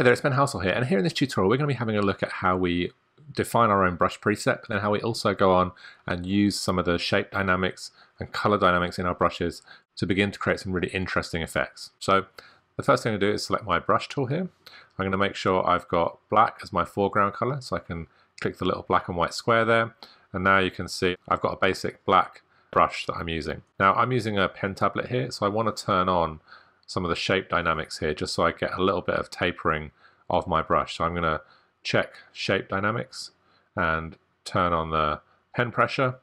Hey there, it's Ben Halsall here, and here in this tutorial we're going to be having a look at how we define our own brush preset, but then how we also go on and use some of the shape dynamics and color dynamics in our brushes to begin to create some really interesting effects. So the first thing to do is select my brush tool here. I'm going to make sure I've got black as my foreground color, so I can click the little black and white square there, and now you can see I've got a basic black brush that I'm using. Now I'm using a pen tablet here, so I want to turn on some of the shape dynamics here just so I get a little bit of tapering of my brush. So I'm going to check shape dynamics and turn on the pen pressure.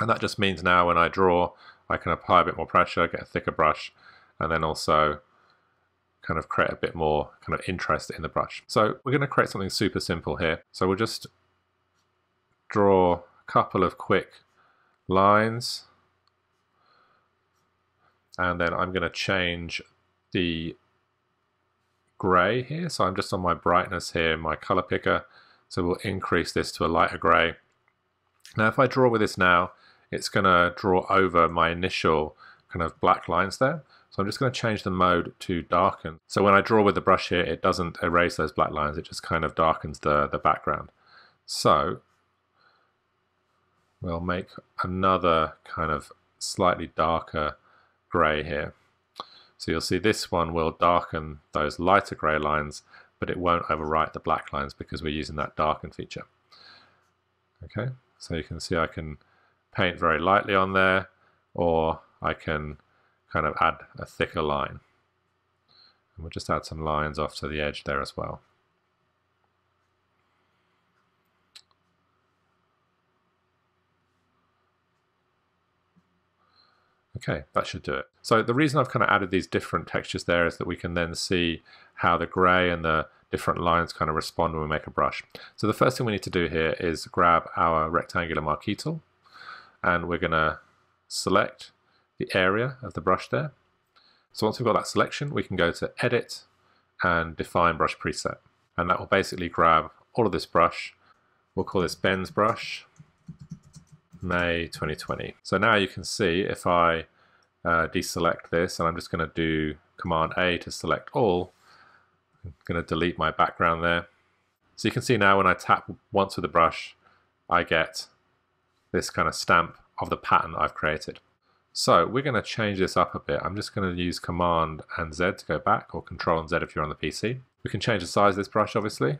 And that just means now when I draw, I can apply a bit more pressure, get a thicker brush, and then also kind of create a bit more kind of interest in the brush. So we're going to create something super simple here. So we'll just draw a couple of quick lines and then I'm going to change the gray here. So I'm just on my brightness here, my color picker. So we'll increase this to a lighter gray. Now if I draw with this now, it's going to draw over my initial kind of black lines there. So I'm just going to change the mode to darken. So when I draw with the brush here, it doesn't erase those black lines, it just kind of darkens the, the background. So we'll make another kind of slightly darker grey here. So you'll see this one will darken those lighter grey lines, but it won't overwrite the black lines because we're using that darken feature. Okay, so you can see I can paint very lightly on there, or I can kind of add a thicker line. And we'll just add some lines off to the edge there as well. Okay, that should do it. So the reason I've kind of added these different textures there is that we can then see how the gray and the different lines kind of respond when we make a brush. So the first thing we need to do here is grab our rectangular marquee tool and we're going to select the area of the brush there. So once we've got that selection, we can go to Edit and Define Brush Preset. And that will basically grab all of this brush. We'll call this Ben's brush May 2020. So now you can see if I uh, deselect this and I'm just going to do Command A to select all, I'm going to delete my background there. So you can see now when I tap once with the brush, I get this kind of stamp of the pattern I've created. So we're going to change this up a bit. I'm just going to use Command and Z to go back, or Control and Z if you're on the PC. We can change the size of this brush, obviously,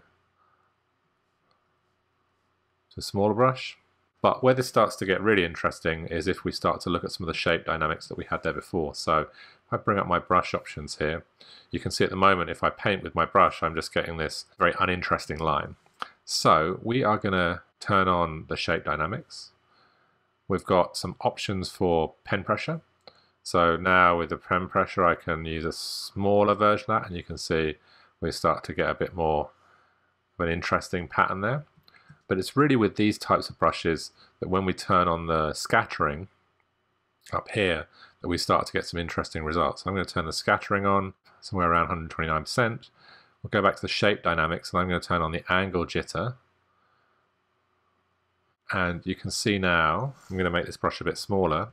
to a smaller brush. But where this starts to get really interesting is if we start to look at some of the shape dynamics that we had there before. So if I bring up my brush options here, you can see at the moment if I paint with my brush, I'm just getting this very uninteresting line. So we are going to turn on the shape dynamics. We've got some options for pen pressure. So now with the pen pressure, I can use a smaller version of that, and you can see we start to get a bit more of an interesting pattern there. But it's really with these types of brushes that when we turn on the scattering up here, that we start to get some interesting results. So I'm going to turn the scattering on somewhere around 129%. We'll go back to the shape dynamics and I'm going to turn on the angle jitter. And you can see now, I'm going to make this brush a bit smaller,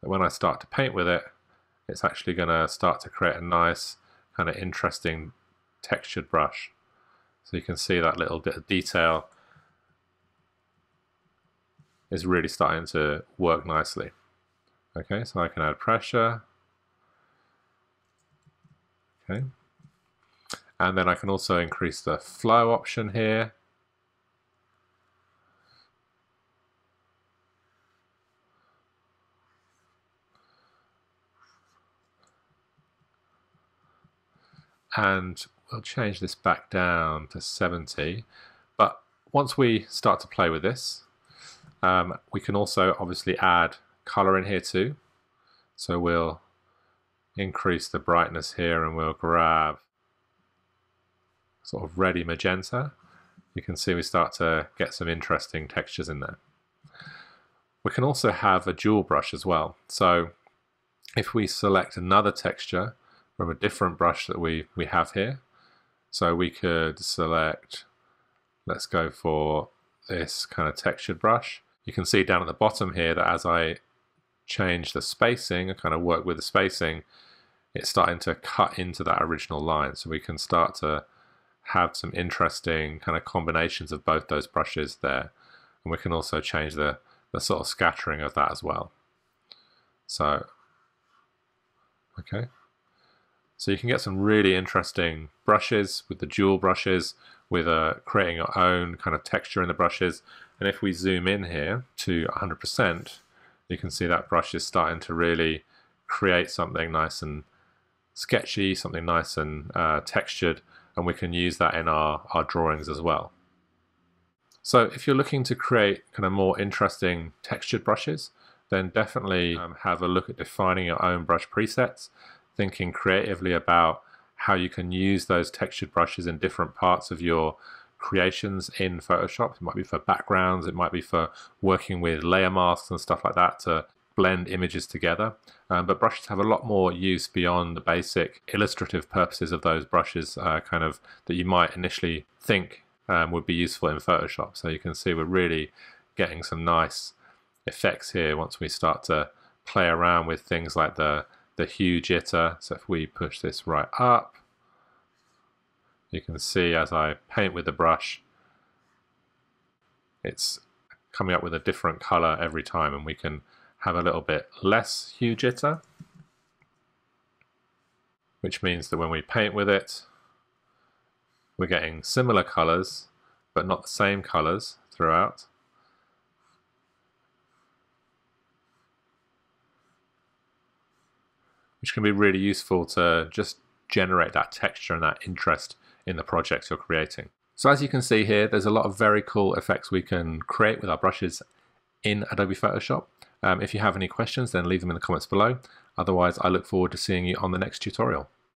that when I start to paint with it, it's actually going to start to create a nice kind of interesting textured brush. So you can see that little bit of detail is really starting to work nicely. Okay, so I can add pressure. Okay. And then I can also increase the flow option here. And we'll change this back down to 70. But once we start to play with this, um, we can also obviously add color in here too. So we'll increase the brightness here and we'll grab sort of ready magenta. You can see we start to get some interesting textures in there. We can also have a dual brush as well. So if we select another texture from a different brush that we, we have here, so we could select, let's go for this kind of textured brush, you can see down at the bottom here that as I change the spacing, I kind of work with the spacing, it's starting to cut into that original line. So we can start to have some interesting kind of combinations of both those brushes there. And we can also change the, the sort of scattering of that as well. So, okay. So you can get some really interesting brushes with the dual brushes, with uh, creating your own kind of texture in the brushes. And if we zoom in here to 100%, you can see that brush is starting to really create something nice and sketchy, something nice and uh, textured, and we can use that in our, our drawings as well. So if you're looking to create kind of more interesting textured brushes, then definitely um, have a look at defining your own brush presets thinking creatively about how you can use those textured brushes in different parts of your creations in Photoshop. It might be for backgrounds, it might be for working with layer masks and stuff like that to blend images together. Um, but brushes have a lot more use beyond the basic illustrative purposes of those brushes, uh, kind of that you might initially think um, would be useful in Photoshop. So you can see we're really getting some nice effects here once we start to play around with things like the the hue jitter. So if we push this right up, you can see as I paint with the brush, it's coming up with a different color every time and we can have a little bit less hue jitter, which means that when we paint with it, we're getting similar colors, but not the same colors throughout. which can be really useful to just generate that texture and that interest in the projects you're creating. So as you can see here, there's a lot of very cool effects we can create with our brushes in Adobe Photoshop. Um, if you have any questions, then leave them in the comments below. Otherwise, I look forward to seeing you on the next tutorial.